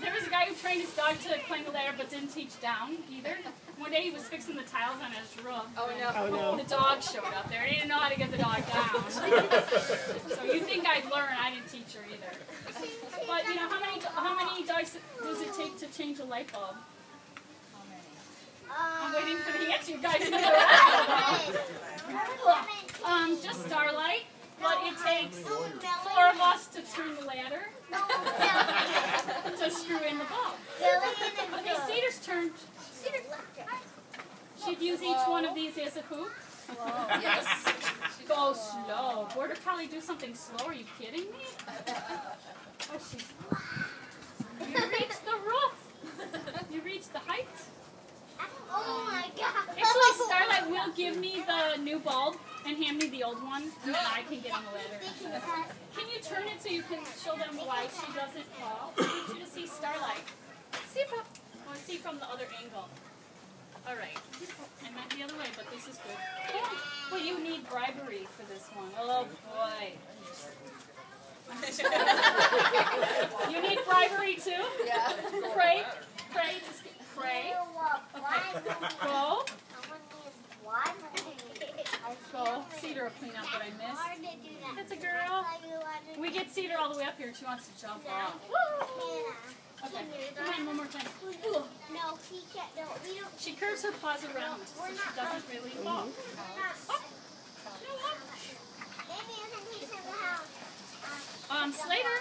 There was a guy who trained his dog to climb the ladder but didn't teach down either. One day he was fixing the tiles on his roof. Oh, no. Oh, no. The dog showed up there. He didn't know how to get the dog down. so you think I'd learn? I didn't teach her either. But you know how many how many dogs does it take to change a light bulb? I'm waiting for the answer. You guys. Um, just starlight. But it takes four of us to turn the ladder to screw in the ball. Okay, Cedar's turn. She'd use each one of these as a hoop. Yes. Go slow. Border Collie, do something slow. Are you kidding me? Oh, she's. You reached the roof. You reached the height. Oh my god. Actually, Starlight will give me the new bulb and hand me the old one, and then I can get on the ladder. Can you turn it so you can show them why she doesn't fall? I want you to see Starlight. See from, or see from the other angle. All right. I meant the other way, but this is good. Oh, well, you need bribery for this one. Oh boy. you need bribery too? Yeah. Pray, pray, just get- pray. Go, go. Cedar will clean up what I missed. That's a girl. We get Cedar all the way up here and she wants to jump off. Okay, come on, one more time. Ooh. No, he can't. No, we don't. She curves her paws around so she doesn't really fall. Um, Slater,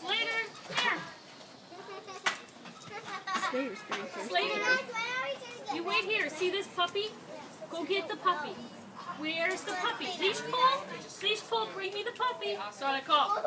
Slater, here. Slater's pretty. Slater, you wait here. See this puppy? Go get the puppy. Where's the puppy? Leash pull. Leash pull. Bring me the puppy. So I call.